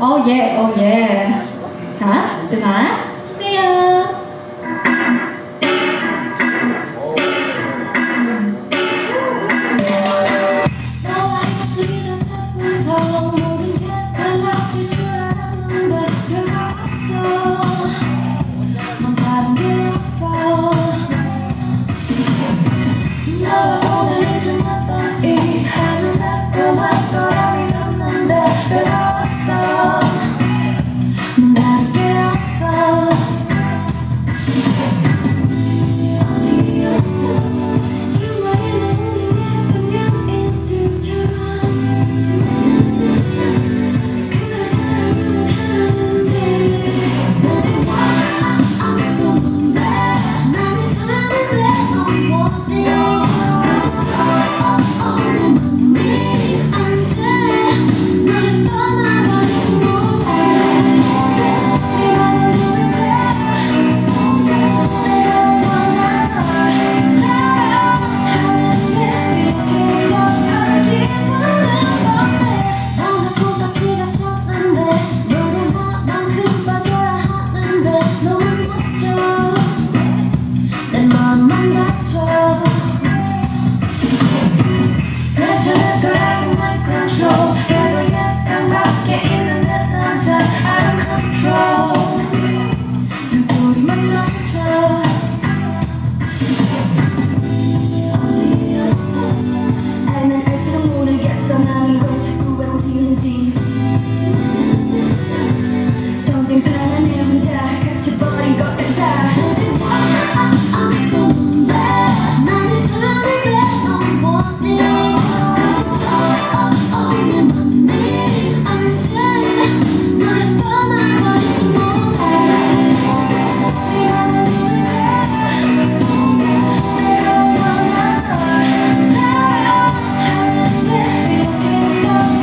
어, 예, 어, 예. 자, 음악 know.